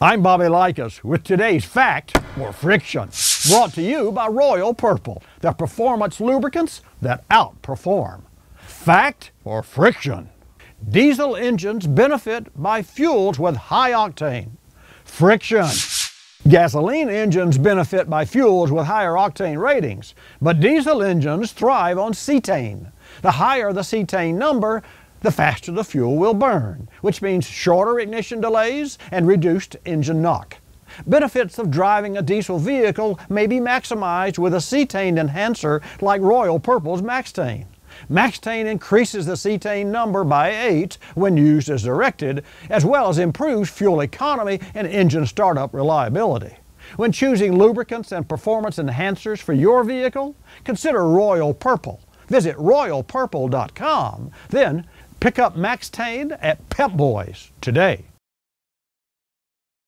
I'm Bobby Likis with today's fact or friction, brought to you by Royal Purple, the performance lubricants that outperform. Fact or friction? Diesel engines benefit by fuels with high octane. Friction. Gasoline engines benefit by fuels with higher octane ratings, but diesel engines thrive on cetane. The higher the cetane number, the faster the fuel will burn, which means shorter ignition delays and reduced engine knock. Benefits of driving a diesel vehicle may be maximized with a cetane enhancer like Royal Purple's Max-Tane. Max-Tane increases the cetane number by 8 when used as directed, as well as improves fuel economy and engine startup reliability. When choosing lubricants and performance enhancers for your vehicle, consider Royal Purple. Visit royalpurple.com, then Pick up Max-Tane at Pep Boys today.